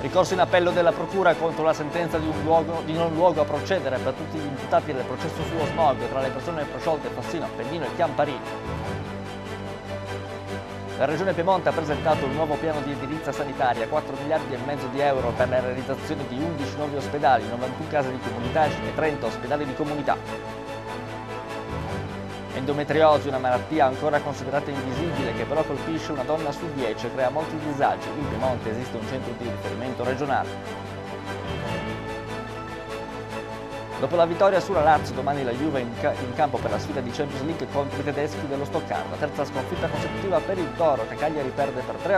Ricorso in appello della Procura contro la sentenza di, luogo, di non luogo a procedere per tutti gli imputati del processo sullo smog tra le persone prosciolte Fassino, Appennino e Chiamparino. La Regione Piemonte ha presentato un nuovo piano di edilizia sanitaria, 4 miliardi e mezzo di euro per la realizzazione di 11 nuovi ospedali, 91 case di comunità e 30 ospedali di comunità. Endometriosi, una malattia ancora considerata invisibile che però colpisce una donna su 10 e crea molti disagi. In Piemonte esiste un centro di riferimento regionale. Dopo la vittoria sulla Lazio, domani la Juve in, in, campo per la sfida di Champions League contro i tedeschi dello Stoccarda. Terza sconfitta consecutiva per il Toro che Cagliari perde per 3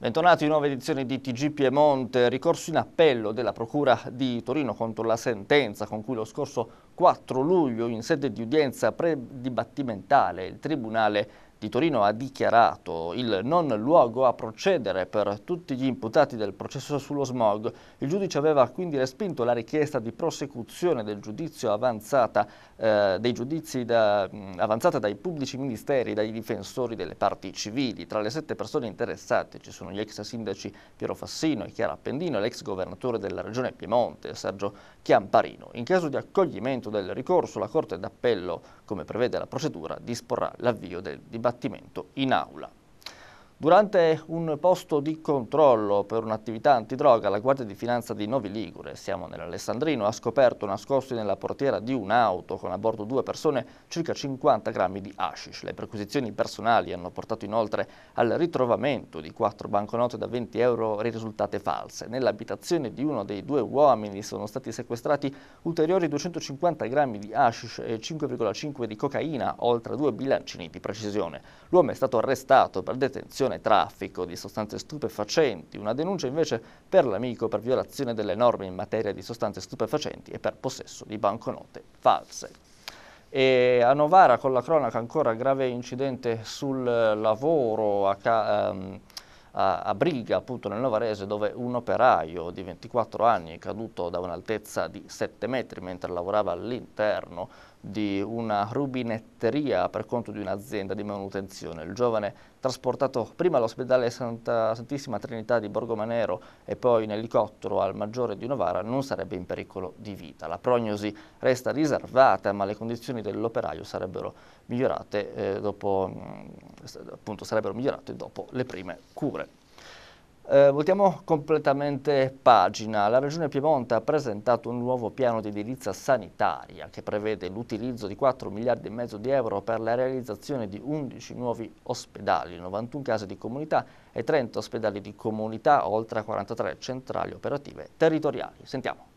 Bentornati in nuova edizione di TG Piemonte, ricorso in appello della Procura di Torino contro la sentenza con cui lo scorso 4 luglio in sede di udienza predibattimentale il Tribunale di Torino ha dichiarato il non luogo a procedere per tutti gli imputati del processo sullo smog. Il giudice aveva quindi respinto la richiesta di prosecuzione del giudizio avanzata, eh, dei giudizi da, avanzata dai pubblici ministeri, dai difensori delle parti civili. Tra le sette persone interessate ci sono gli ex sindaci Piero Fassino e Chiara Appendino e l'ex governatore della regione Piemonte, Sergio Chiamparino. In caso di accoglimento del ricorso, la Corte d'Appello, come prevede la procedura, disporrà l'avvio del dibattimento in aula. Durante un posto di controllo per un'attività antidroga, la Guardia di Finanza di Novi Ligure, siamo nell'Alessandrino, ha scoperto nascosti nella portiera di un'auto con a bordo due persone circa 50 grammi di hashish. Le perquisizioni personali hanno portato inoltre al ritrovamento di quattro banconote da 20 euro risultate false. Nell'abitazione di uno dei due uomini sono stati sequestrati ulteriori 250 grammi di hashish e 5,5 di cocaina, oltre a due bilancini di precisione. L'uomo è stato arrestato per detenzione e traffico di sostanze stupefacenti, una denuncia invece per l'amico per violazione delle norme in materia di sostanze stupefacenti e per possesso di banconote false. E a Novara con la cronaca ancora grave incidente sul lavoro a, um, a, a Briga, appunto nel Novarese, dove un operaio di 24 anni è caduto da un'altezza di 7 metri mentre lavorava all'interno di una rubinetteria per conto di un'azienda di manutenzione. Il giovane trasportato prima all'ospedale Santa, Santissima Trinità di Borgomanero e poi in elicottero al Maggiore di Novara non sarebbe in pericolo di vita. La prognosi resta riservata ma le condizioni dell'operaio sarebbero eh, appunto, sarebbero migliorate dopo le prime cure. Eh, voltiamo completamente pagina. La Regione Piemonte ha presentato un nuovo piano di edilizia sanitaria che prevede l'utilizzo di 4 miliardi e mezzo di euro per la realizzazione di 11 nuovi ospedali, 91 case di comunità e 30 ospedali di comunità, oltre a 43 centrali operative territoriali. Sentiamo.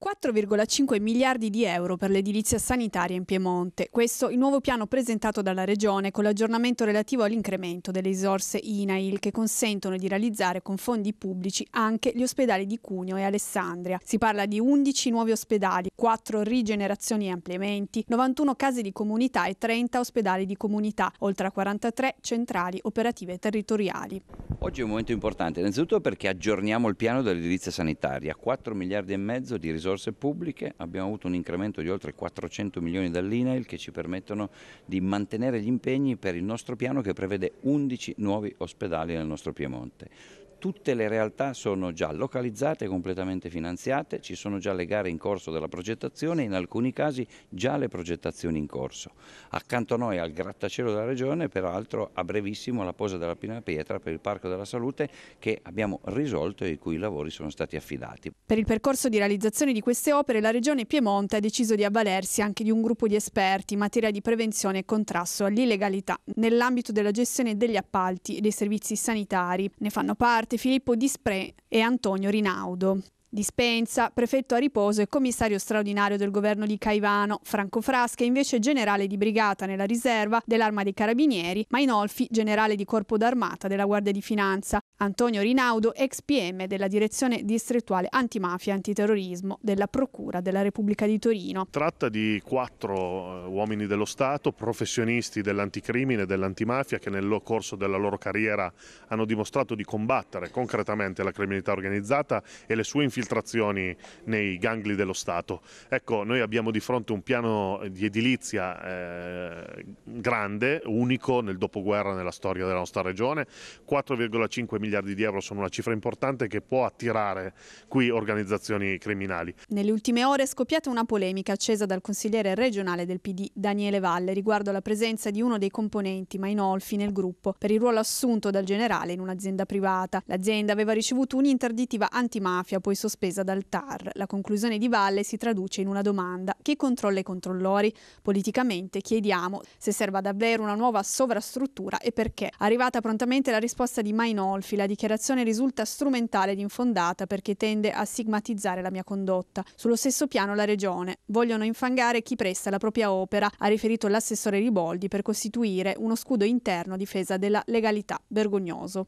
4,5 miliardi di euro per l'edilizia sanitaria in Piemonte. Questo il nuovo piano presentato dalla Regione con l'aggiornamento relativo all'incremento delle risorse INAIL che consentono di realizzare con fondi pubblici anche gli ospedali di Cuneo e Alessandria. Si parla di 11 nuovi ospedali, 4 rigenerazioni e ampliamenti, 91 case di comunità e 30 ospedali di comunità, oltre a 43 centrali operative territoriali. Oggi è un momento importante, innanzitutto perché aggiorniamo il piano dell'edilizia sanitaria, 4 miliardi e mezzo di risorse risorse pubbliche, abbiamo avuto un incremento di oltre 400 milioni dall'INAIL che ci permettono di mantenere gli impegni per il nostro piano che prevede 11 nuovi ospedali nel nostro Piemonte. Tutte le realtà sono già localizzate completamente finanziate, ci sono già le gare in corso della progettazione e in alcuni casi già le progettazioni in corso. Accanto a noi al grattacielo della Regione, peraltro a brevissimo la posa della Pina Pietra per il Parco della Salute che abbiamo risolto e i cui lavori sono stati affidati. Per il percorso di realizzazione di queste opere la Regione Piemonte ha deciso di avvalersi anche di un gruppo di esperti in materia di prevenzione e contrasto all'illegalità nell'ambito della gestione degli appalti e dei servizi sanitari. Ne fanno parte Filippo Dispré e Antonio Rinaudo. Dispensa, prefetto a riposo e commissario straordinario del governo di Caivano, Franco Frasca invece generale di brigata nella riserva dell'Arma dei Carabinieri, Mainolfi generale di corpo d'armata della Guardia di Finanza, Antonio Rinaudo ex PM della direzione distrettuale antimafia e antiterrorismo della Procura della Repubblica di Torino. Tratta di quattro eh, uomini dello Stato, professionisti dell'anticrimine e dell'antimafia che nel corso della loro carriera hanno dimostrato di combattere concretamente la criminalità organizzata e le sue infiltrazioni infiltrazioni nei gangli dello Stato. Ecco, noi abbiamo di fronte un piano di edilizia eh, grande, unico nel dopoguerra nella storia della nostra regione, 4,5 miliardi di euro sono una cifra importante che può attirare qui organizzazioni criminali. Nelle ultime ore è scoppiata una polemica accesa dal consigliere regionale del PD Daniele Valle riguardo alla presenza di uno dei componenti Mainolfi nel gruppo per il ruolo assunto dal generale in un'azienda privata. L'azienda aveva ricevuto un'interdittiva antimafia poi sospesa dal TAR. La conclusione di Valle si traduce in una domanda. Chi controlla i controllori? Politicamente chiediamo se serva davvero una nuova sovrastruttura e perché. Arrivata prontamente la risposta di Mainolfi, la dichiarazione risulta strumentale ed infondata perché tende a stigmatizzare la mia condotta. Sullo stesso piano la Regione. Vogliono infangare chi presta la propria opera, ha riferito l'assessore Riboldi, per costituire uno scudo interno a difesa della legalità. Vergognoso.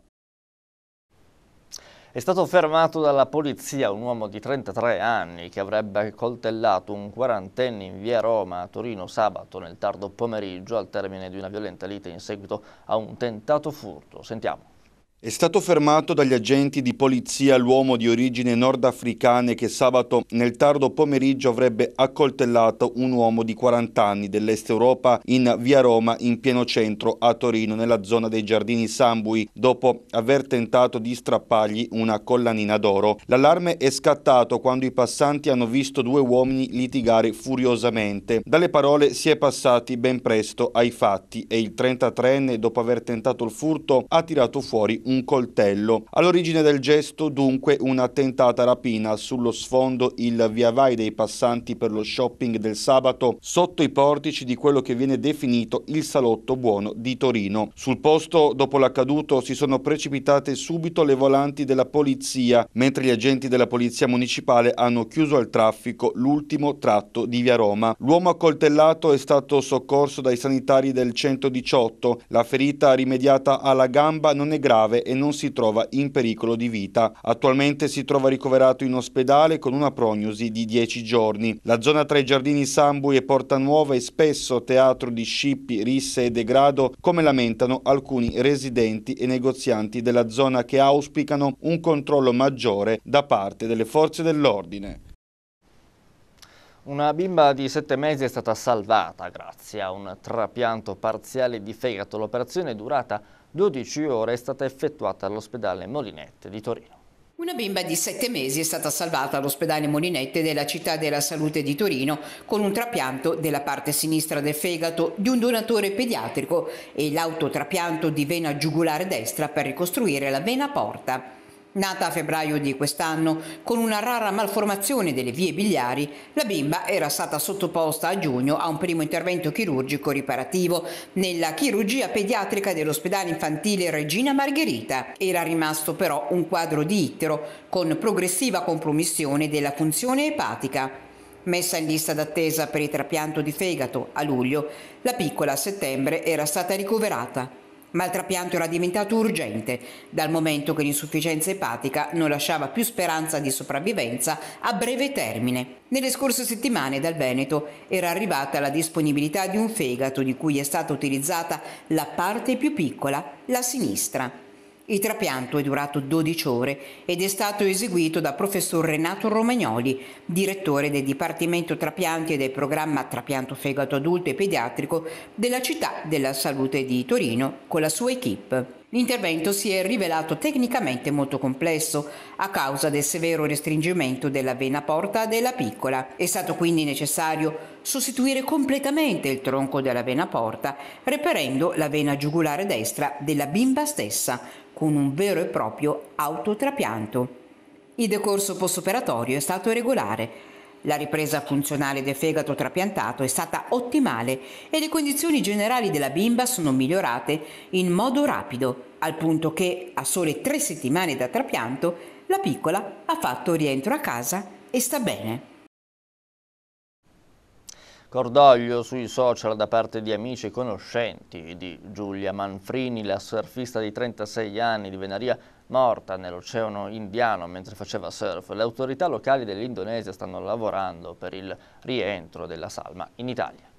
È stato fermato dalla polizia un uomo di 33 anni che avrebbe coltellato un quarantenne in via Roma a Torino sabato nel tardo pomeriggio al termine di una violenta lite in seguito a un tentato furto. Sentiamo. È stato fermato dagli agenti di polizia l'uomo di origine nordafricane che sabato nel tardo pomeriggio avrebbe accoltellato un uomo di 40 anni dell'Est Europa in via Roma in pieno centro a Torino nella zona dei Giardini Sambui dopo aver tentato di strappargli una collanina d'oro. L'allarme è scattato quando i passanti hanno visto due uomini litigare furiosamente. Dalle parole si è passati ben presto ai fatti e il 33enne dopo aver tentato il furto ha tirato fuori un coltello. All'origine del gesto dunque una tentata rapina sullo sfondo il via vai dei passanti per lo shopping del sabato sotto i portici di quello che viene definito il salotto buono di Torino. Sul posto dopo l'accaduto si sono precipitate subito le volanti della polizia mentre gli agenti della polizia municipale hanno chiuso al traffico l'ultimo tratto di via Roma. L'uomo accoltellato è stato soccorso dai sanitari del 118. La ferita rimediata alla gamba non è grave e non si trova in pericolo di vita. Attualmente si trova ricoverato in ospedale con una prognosi di 10 giorni. La zona tra i giardini Sambui e Porta Nuova è spesso teatro di scippi, risse e degrado, come lamentano alcuni residenti e negozianti della zona che auspicano un controllo maggiore da parte delle forze dell'ordine. Una bimba di sette mesi è stata salvata grazie a un trapianto parziale di fegato. L'operazione è durata 12 ore è stata effettuata all'ospedale Molinette di Torino. Una bimba di sette mesi è stata salvata all'ospedale Molinette della città della salute di Torino con un trapianto della parte sinistra del fegato di un donatore pediatrico e l'autotrapianto di vena giugulare destra per ricostruire la vena porta. Nata a febbraio di quest'anno con una rara malformazione delle vie biliari, la bimba era stata sottoposta a giugno a un primo intervento chirurgico riparativo nella chirurgia pediatrica dell'ospedale infantile Regina Margherita. Era rimasto però un quadro di ittero con progressiva compromissione della funzione epatica. Messa in lista d'attesa per il trapianto di fegato a luglio, la piccola a settembre era stata ricoverata ma il trapianto era diventato urgente, dal momento che l'insufficienza epatica non lasciava più speranza di sopravvivenza a breve termine. Nelle scorse settimane dal Veneto era arrivata la disponibilità di un fegato di cui è stata utilizzata la parte più piccola, la sinistra. Il trapianto è durato 12 ore ed è stato eseguito da professor Renato Romagnoli, direttore del Dipartimento Trapianti e del programma Trapianto Fegato Adulto e Pediatrico della città della salute di Torino con la sua equipe. L'intervento si è rivelato tecnicamente molto complesso a causa del severo restringimento della vena porta della piccola. È stato quindi necessario sostituire completamente il tronco della vena porta, reperendo la vena giugulare destra della bimba stessa, con un vero e proprio autotrapianto. Il decorso post-operatorio è stato regolare, la ripresa funzionale del fegato trapiantato è stata ottimale e le condizioni generali della bimba sono migliorate in modo rapido, al punto che a sole tre settimane da trapianto la piccola ha fatto rientro a casa e sta bene. Cordoglio sui social da parte di amici e conoscenti di Giulia Manfrini, la surfista di 36 anni di Venaria, morta nell'Oceano Indiano mentre faceva surf. Le autorità locali dell'Indonesia stanno lavorando per il rientro della salma in Italia.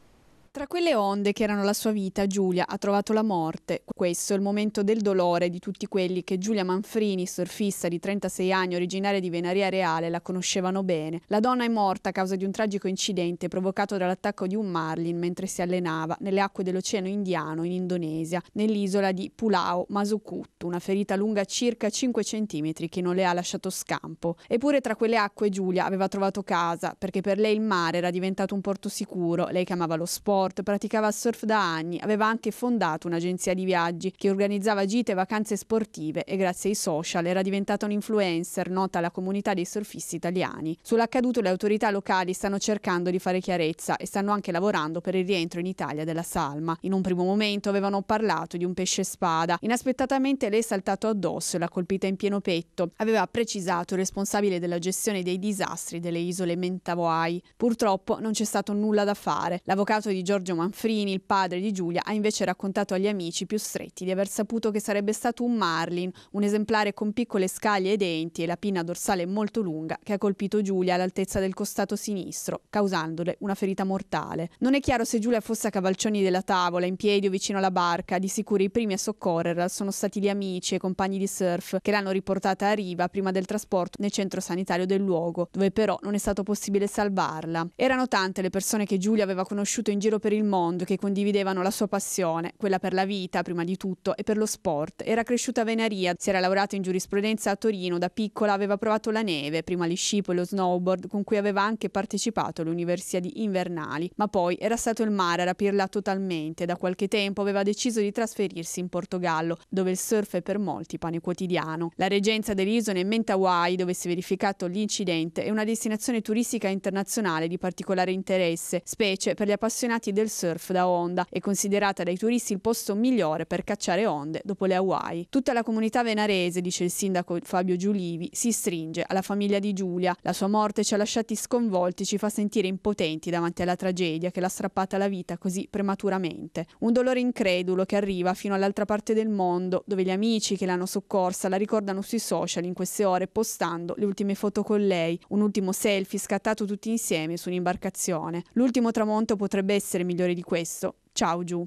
Tra quelle onde che erano la sua vita, Giulia ha trovato la morte. Questo è il momento del dolore di tutti quelli che Giulia Manfrini, surfista di 36 anni, originaria di Venaria Reale, la conoscevano bene. La donna è morta a causa di un tragico incidente provocato dall'attacco di un marlin mentre si allenava nelle acque dell'Oceano Indiano in Indonesia, nell'isola di Pulau Masukuttu, una ferita lunga circa 5 cm che non le ha lasciato scampo. Eppure tra quelle acque Giulia aveva trovato casa, perché per lei il mare era diventato un porto sicuro, lei che amava lo sport sport, praticava surf da anni, aveva anche fondato un'agenzia di viaggi che organizzava gite e vacanze sportive e grazie ai social era diventata un influencer nota alla comunità dei surfisti italiani. Sull'accaduto le autorità locali stanno cercando di fare chiarezza e stanno anche lavorando per il rientro in Italia della salma. In un primo momento avevano parlato di un pesce spada, inaspettatamente lei è saltato addosso e l'ha colpita in pieno petto. Aveva precisato il responsabile della gestione dei disastri delle isole Mentavoai. Purtroppo non c'è stato nulla da fare. L'avvocato di Giorgio Manfrini, il padre di Giulia, ha invece raccontato agli amici più stretti di aver saputo che sarebbe stato un marlin, un esemplare con piccole scaglie e denti e la pinna dorsale molto lunga, che ha colpito Giulia all'altezza del costato sinistro, causandole una ferita mortale. Non è chiaro se Giulia fosse a cavalcioni della tavola, in piedi o vicino alla barca, di sicuro i primi a soccorrerla sono stati gli amici e compagni di surf che l'hanno riportata a riva prima del trasporto nel centro sanitario del luogo, dove però non è stato possibile salvarla. Erano tante le persone che Giulia aveva conosciuto in giro per il mondo che condividevano la sua passione, quella per la vita prima di tutto e per lo sport. Era cresciuta a Venaria, si era laureata in giurisprudenza a Torino, da piccola aveva provato la neve, prima gli sci poi lo snowboard, con cui aveva anche partecipato alle universiadi invernali, ma poi era stato il mare a rapirla totalmente. Da qualche tempo aveva deciso di trasferirsi in Portogallo, dove il surf è per molti pane quotidiano. La reggenza dell'isola Mentawai, dove si è verificato l'incidente, è una destinazione turistica internazionale di particolare interesse, specie per gli appassionati del surf da onda e considerata dai turisti il posto migliore per cacciare onde dopo le Hawaii. Tutta la comunità venarese, dice il sindaco Fabio Giulivi, si stringe alla famiglia di Giulia. La sua morte ci ha lasciati sconvolti, ci fa sentire impotenti davanti alla tragedia che l'ha strappata la vita così prematuramente. Un dolore incredulo che arriva fino all'altra parte del mondo, dove gli amici che l'hanno soccorsa la ricordano sui social in queste ore postando le ultime foto con lei, un ultimo selfie scattato tutti insieme su un'imbarcazione. L'ultimo tramonto potrebbe essere essere migliore di questo. Ciao Giù.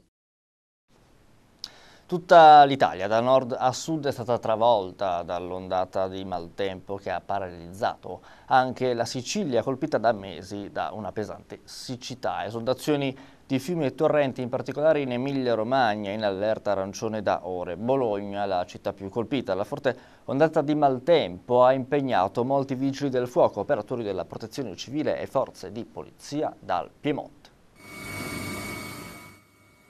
Tutta l'Italia, da nord a sud, è stata travolta dall'ondata di maltempo che ha paralizzato anche la Sicilia, colpita da mesi da una pesante siccità. Esondazioni di fiumi e torrenti, in particolare in Emilia-Romagna, in allerta arancione da ore. Bologna, la città più colpita. La forte ondata di maltempo ha impegnato molti vigili del fuoco, operatori della protezione civile e forze di polizia dal Piemonte.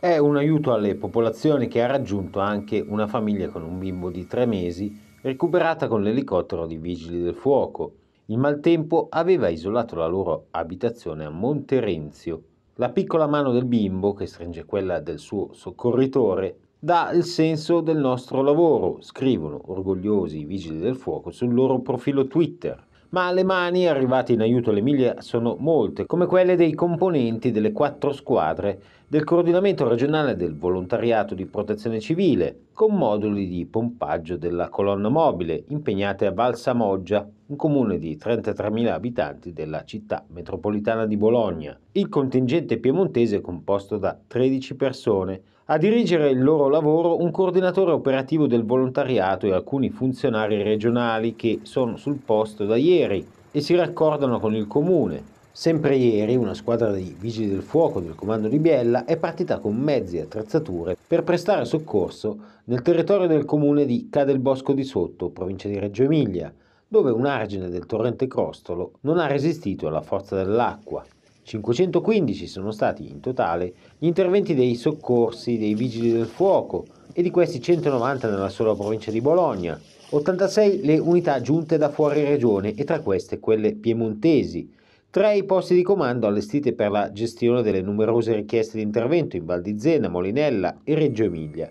È un aiuto alle popolazioni che ha raggiunto anche una famiglia con un bimbo di tre mesi recuperata con l'elicottero di vigili del fuoco. Il maltempo aveva isolato la loro abitazione a Monterenzio. La piccola mano del bimbo, che stringe quella del suo soccorritore, dà il senso del nostro lavoro, scrivono orgogliosi i vigili del fuoco sul loro profilo Twitter ma le mani arrivate in aiuto all'Emilia sono molte, come quelle dei componenti delle quattro squadre del coordinamento regionale del volontariato di protezione civile, con moduli di pompaggio della colonna mobile impegnate a Valsamoggia, un comune di 33.000 abitanti della città metropolitana di Bologna. Il contingente piemontese è composto da 13 persone, a dirigere il loro lavoro un coordinatore operativo del volontariato e alcuni funzionari regionali che sono sul posto da ieri e si raccordano con il comune. Sempre ieri una squadra di vigili del fuoco del comando di Biella è partita con mezzi e attrezzature per prestare soccorso nel territorio del comune di Cadelbosco di Sotto, provincia di Reggio Emilia, dove un argine del torrente Crostolo non ha resistito alla forza dell'acqua. 515 sono stati in totale gli interventi dei soccorsi dei vigili del fuoco e di questi 190 nella sola provincia di Bologna, 86 le unità giunte da fuori regione e tra queste quelle piemontesi, 3 i posti di comando allestiti per la gestione delle numerose richieste di intervento in Val di Zena, Molinella e Reggio Emilia,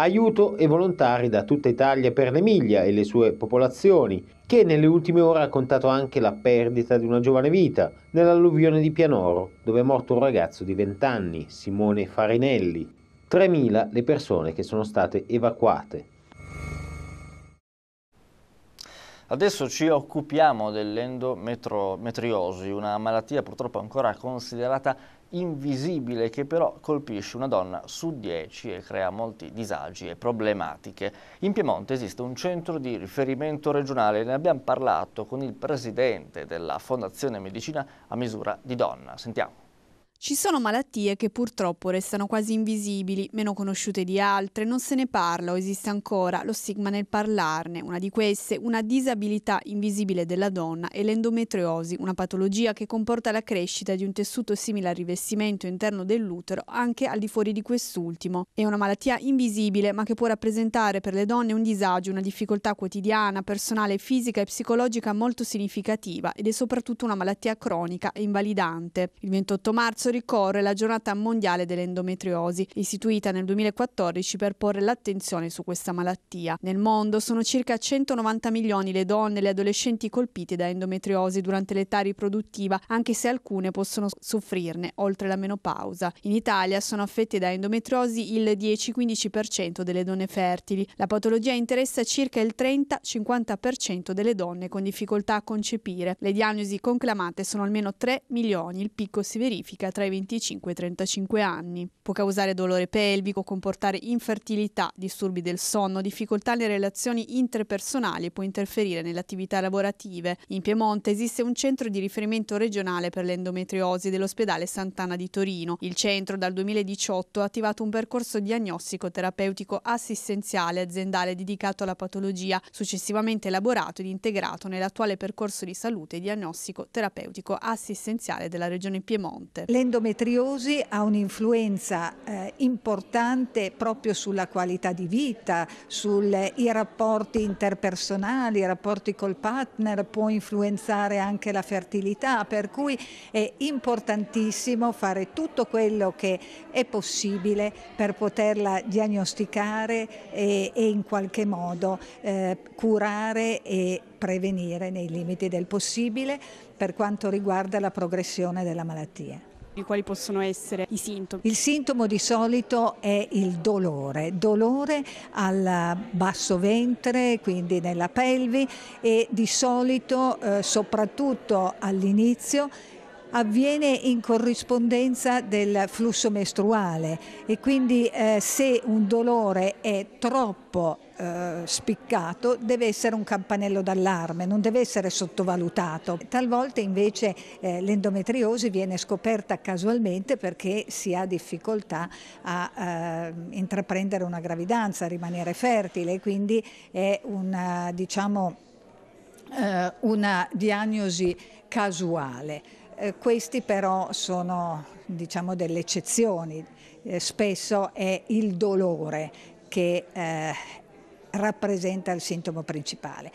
aiuto e volontari da tutta Italia per l'Emilia e le sue popolazioni, che nelle ultime ore ha contato anche la perdita di una giovane vita nell'alluvione di Pianoro, dove è morto un ragazzo di 20 anni, Simone Farinelli. 3.000 le persone che sono state evacuate. Adesso ci occupiamo dell'endometriosi, una malattia purtroppo ancora considerata invisibile che però colpisce una donna su dieci e crea molti disagi e problematiche. In Piemonte esiste un centro di riferimento regionale, ne abbiamo parlato con il presidente della Fondazione Medicina a misura di donna. Sentiamo. Ci sono malattie che purtroppo restano quasi invisibili, meno conosciute di altre, non se ne parla o esiste ancora lo stigma nel parlarne. Una di queste, una disabilità invisibile della donna, è l'endometriosi, una patologia che comporta la crescita di un tessuto simile al rivestimento interno dell'utero anche al di fuori di quest'ultimo. È una malattia invisibile ma che può rappresentare per le donne un disagio, una difficoltà quotidiana, personale, fisica e psicologica molto significativa ed è soprattutto una malattia cronica e invalidante. Il 28 marzo marzo ricorre la giornata mondiale dell'endometriosi, istituita nel 2014 per porre l'attenzione su questa malattia. Nel mondo sono circa 190 milioni le donne e le adolescenti colpite da endometriosi durante l'età riproduttiva, anche se alcune possono soffrirne oltre la menopausa. In Italia sono affette da endometriosi il 10-15% delle donne fertili. La patologia interessa circa il 30-50% delle donne con difficoltà a concepire. Le diagnosi conclamate sono almeno 3 milioni, il picco si verifica tra i 25 e i 35 anni. Può causare dolore pelvico, comportare infertilità, disturbi del sonno, difficoltà nelle relazioni interpersonali e può interferire nelle attività lavorative. In Piemonte esiste un centro di riferimento regionale per l'endometriosi dell'ospedale Sant'Anna di Torino. Il centro dal 2018 ha attivato un percorso diagnostico terapeutico assistenziale aziendale dedicato alla patologia, successivamente elaborato ed integrato nell'attuale percorso di salute diagnostico terapeutico assistenziale della regione Piemonte. L'endometriosi ha un'influenza eh, importante proprio sulla qualità di vita, sui rapporti interpersonali, i rapporti col partner, può influenzare anche la fertilità, per cui è importantissimo fare tutto quello che è possibile per poterla diagnosticare e, e in qualche modo eh, curare e prevenire nei limiti del possibile per quanto riguarda la progressione della malattia di quali possono essere i sintomi? Il sintomo di solito è il dolore, dolore al basso ventre, quindi nella pelvi e di solito eh, soprattutto all'inizio avviene in corrispondenza del flusso mestruale e quindi eh, se un dolore è troppo eh, spiccato deve essere un campanello d'allarme, non deve essere sottovalutato. Talvolta invece eh, l'endometriosi viene scoperta casualmente perché si ha difficoltà a eh, intraprendere una gravidanza, a rimanere fertile, quindi è una, diciamo, eh, una diagnosi casuale. Eh, questi però sono diciamo, delle eccezioni, eh, spesso è il dolore che eh, rappresenta il sintomo principale.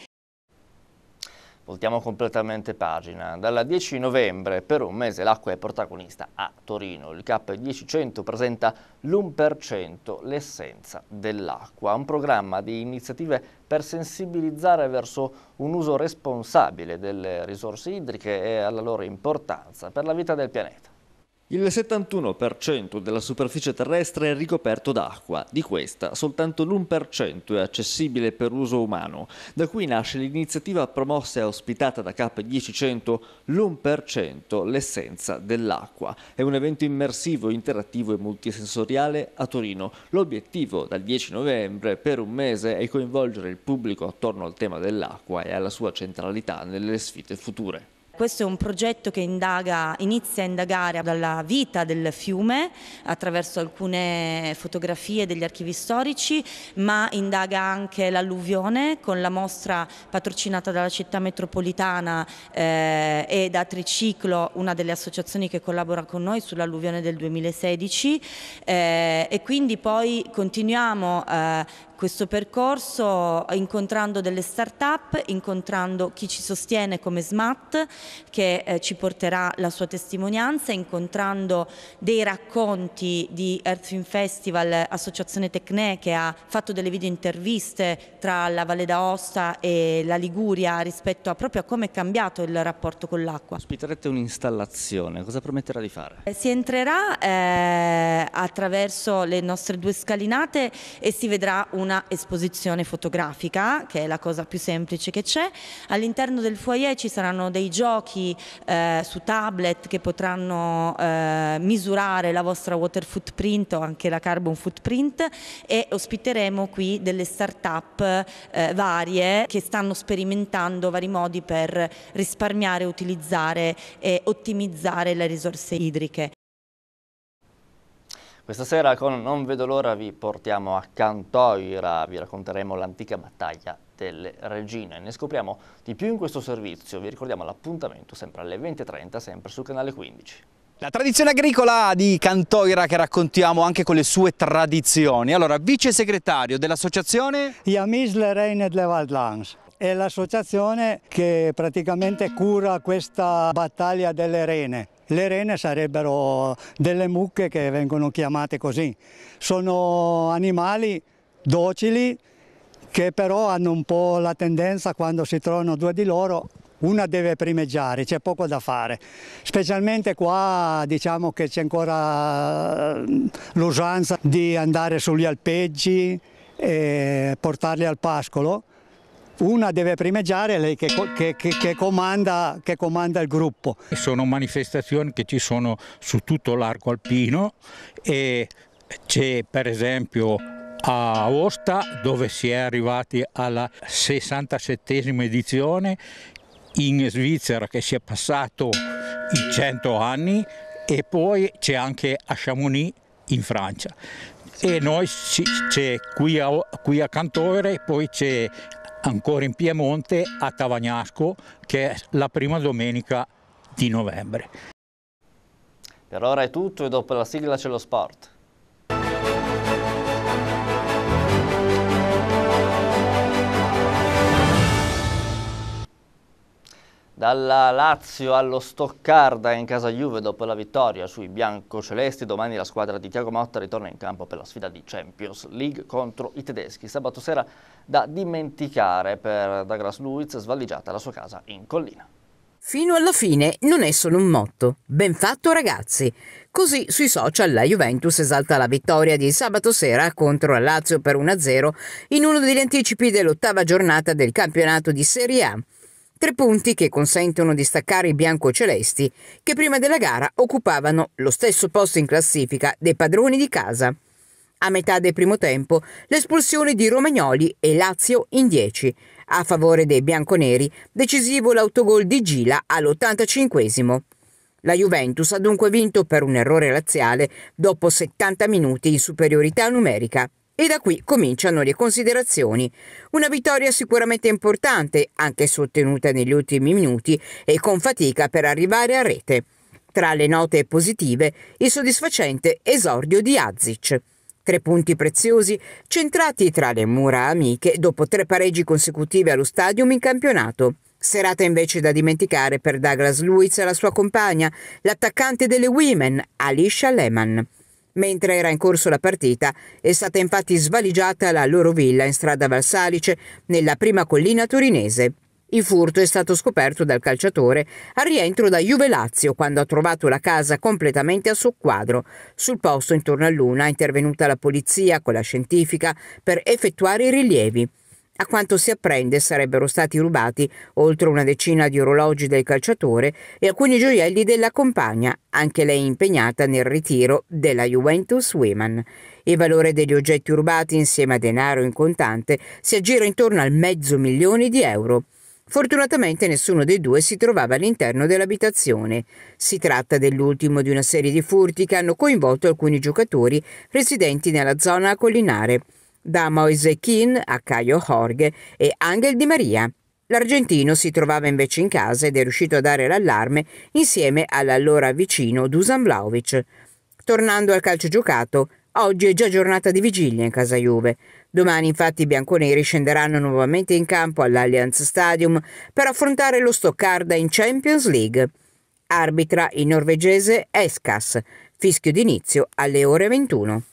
Voltiamo completamente pagina. Dalla 10 novembre per un mese l'acqua è protagonista a Torino. Il CAP 1000 presenta l'1% l'essenza dell'acqua, un programma di iniziative per sensibilizzare verso un uso responsabile delle risorse idriche e alla loro importanza per la vita del pianeta. Il 71% della superficie terrestre è ricoperto d'acqua, di questa soltanto l'1% è accessibile per uso umano, da qui nasce l'iniziativa promossa e ospitata da Cap 1000 l'1% l'essenza dell'acqua. È un evento immersivo, interattivo e multisensoriale a Torino. L'obiettivo dal 10 novembre per un mese è coinvolgere il pubblico attorno al tema dell'acqua e alla sua centralità nelle sfide future. Questo è un progetto che indaga, inizia a indagare dalla vita del fiume attraverso alcune fotografie degli archivi storici, ma indaga anche l'alluvione con la mostra patrocinata dalla città metropolitana eh, e da Triciclo, una delle associazioni che collabora con noi sull'alluvione del 2016 eh, e quindi poi continuiamo eh, questo percorso incontrando delle start-up, incontrando chi ci sostiene come SMAT che eh, ci porterà la sua testimonianza, incontrando dei racconti di Earth Film Festival, Associazione Tecne che ha fatto delle video interviste tra la Valle d'Aosta e la Liguria rispetto a proprio a come è cambiato il rapporto con l'acqua. Ospiterete un'installazione, cosa prometterà di fare? Eh, si entrerà eh, attraverso le nostre due scalinate e si vedrà un una esposizione fotografica, che è la cosa più semplice che c'è. All'interno del foyer ci saranno dei giochi eh, su tablet che potranno eh, misurare la vostra water footprint o anche la carbon footprint e ospiteremo qui delle start-up eh, varie che stanno sperimentando vari modi per risparmiare, utilizzare e ottimizzare le risorse idriche. Questa sera con Non vedo l'ora vi portiamo a Cantoira, vi racconteremo l'antica battaglia delle regine. Ne scopriamo di più in questo servizio, vi ricordiamo l'appuntamento sempre alle 20.30, sempre sul canale 15. La tradizione agricola di Cantoira che raccontiamo anche con le sue tradizioni. Allora, vice segretario dell'associazione? Yamis Le Reine de Waldlands è l'associazione che praticamente cura questa battaglia delle rene. Le rene sarebbero delle mucche che vengono chiamate così. Sono animali docili che però hanno un po' la tendenza quando si trovano due di loro una deve primeggiare, c'è poco da fare, specialmente qua diciamo che c'è ancora eh, l'usanza di andare sugli alpeggi e portarli al pascolo una deve primeggiare, lei che, che, che, comanda, che comanda il gruppo. Sono manifestazioni che ci sono su tutto l'arco alpino e c'è per esempio a Aosta dove si è arrivati alla 67esima edizione, in Svizzera che si è passato i 100 anni e poi c'è anche a Chamonix in Francia. E noi c'è qui a, qui a Cantovere, poi c'è ancora in Piemonte a Tavagnasco che è la prima domenica di novembre. Per ora è tutto e dopo la sigla c'è lo sport. Dalla Lazio allo Stoccarda in casa Juve dopo la vittoria sui biancocelesti, domani la squadra di Tiago Motta ritorna in campo per la sfida di Champions League contro i tedeschi. Sabato sera da dimenticare per Douglas Luiz, svaliggiata la sua casa in collina. Fino alla fine non è solo un motto. Ben fatto ragazzi! Così sui social la Juventus esalta la vittoria di sabato sera contro la Lazio per 1-0 in uno degli anticipi dell'ottava giornata del campionato di Serie A. Tre punti che consentono di staccare i biancocelesti che prima della gara occupavano lo stesso posto in classifica dei padroni di casa. A metà del primo tempo l'espulsione di Romagnoli e Lazio in 10. A favore dei bianconeri decisivo l'autogol di Gila all'85. La Juventus ha dunque vinto per un errore laziale dopo 70 minuti di superiorità numerica. E da qui cominciano le considerazioni. Una vittoria sicuramente importante, anche se ottenuta negli ultimi minuti e con fatica per arrivare a rete. Tra le note positive, il soddisfacente esordio di Azic. Tre punti preziosi centrati tra le mura amiche dopo tre pareggi consecutivi allo stadium in campionato. Serata invece da dimenticare per Douglas Lewis e la sua compagna, l'attaccante delle Women, Alicia Lehman. Mentre era in corso la partita, è stata infatti svaligiata la loro villa in strada Valsalice, nella prima collina torinese. Il furto è stato scoperto dal calciatore al rientro da Juve Lazio quando ha trovato la casa completamente a soqquadro. Sul posto intorno a Luna è intervenuta la polizia con la scientifica per effettuare i rilievi. A quanto si apprende sarebbero stati rubati oltre una decina di orologi del calciatore e alcuni gioielli della compagna, anche lei impegnata nel ritiro della Juventus Women. Il valore degli oggetti rubati insieme a denaro in contante si aggira intorno al mezzo milione di euro. Fortunatamente nessuno dei due si trovava all'interno dell'abitazione. Si tratta dell'ultimo di una serie di furti che hanno coinvolto alcuni giocatori residenti nella zona collinare da Moise Keane a Caio Jorge e Angel Di Maria. L'argentino si trovava invece in casa ed è riuscito a dare l'allarme insieme all'allora vicino Dusan Vlaovic. Tornando al calcio giocato, oggi è già giornata di vigilia in casa Juve. Domani infatti i bianconeri scenderanno nuovamente in campo all'Allianz Stadium per affrontare lo Stoccarda in Champions League. Arbitra il norvegese Eskas, fischio d'inizio alle ore 21.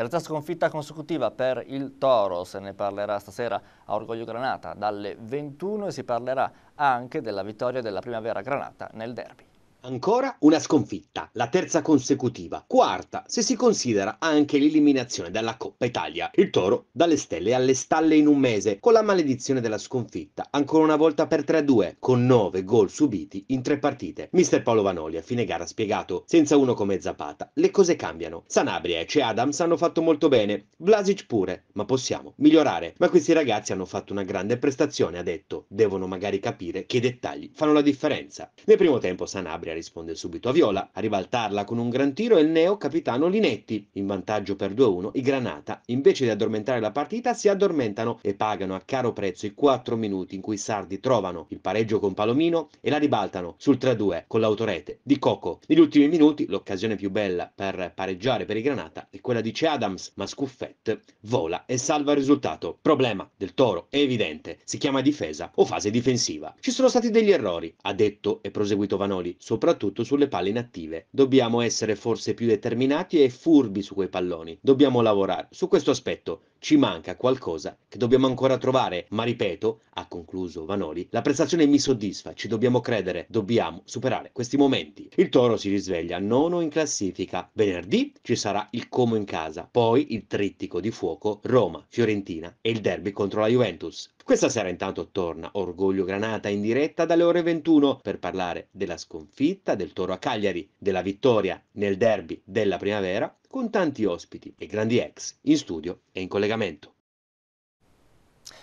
Terza sconfitta consecutiva per il Toro, se ne parlerà stasera a Orgoglio Granata dalle 21 e si parlerà anche della vittoria della Primavera Granata nel derby. Ancora una sconfitta, la terza consecutiva, quarta se si considera anche l'eliminazione dalla Coppa Italia. Il Toro dalle stelle alle stalle in un mese, con la maledizione della sconfitta, ancora una volta per 3-2, con 9 gol subiti in tre partite. Mister Paolo Vanoli a fine gara ha spiegato, senza uno come Zapata, le cose cambiano. Sanabria e C. Adams hanno fatto molto bene, Vlasic pure, ma possiamo migliorare. Ma questi ragazzi hanno fatto una grande prestazione, ha detto, devono magari capire che i dettagli fanno la differenza. Nel primo tempo Sanabria Calabria risponde subito a Viola, a ribaltarla con un gran tiro è il neo capitano Linetti. In vantaggio per 2-1 i Granata, invece di addormentare la partita, si addormentano e pagano a caro prezzo i 4 minuti in cui i sardi trovano il pareggio con Palomino e la ribaltano sul 3-2 con l'autorete di Coco. Negli ultimi minuti l'occasione più bella per pareggiare per i Granata è quella di C. Adams, ma Scuffet vola e salva il risultato. Problema del Toro è evidente, si chiama difesa o fase difensiva. Ci sono stati degli errori, ha detto e proseguito Vanoli, soprattutto sulle palle inattive. Dobbiamo essere forse più determinati e furbi su quei palloni. Dobbiamo lavorare su questo aspetto. Ci manca qualcosa che dobbiamo ancora trovare, ma ripeto, ha concluso Vanoli, la prestazione mi soddisfa, ci dobbiamo credere, dobbiamo superare questi momenti. Il Toro si risveglia nono in classifica. Venerdì ci sarà il Como in casa, poi il trittico di fuoco Roma, Fiorentina e il derby contro la Juventus. Questa sera intanto torna Orgoglio Granata in diretta dalle ore 21 per parlare della sconfitta del Toro a Cagliari, della vittoria nel derby della primavera, con tanti ospiti e grandi ex in studio e in collegamento.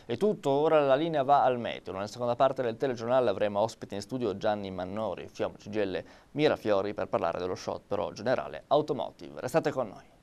È tutto, ora la linea va al meteo. Nella seconda parte del telegiornale avremo ospite in studio Gianni Mannori, Fiamma CGL Mirafiori per parlare dello shot però generale automotive. Restate con noi.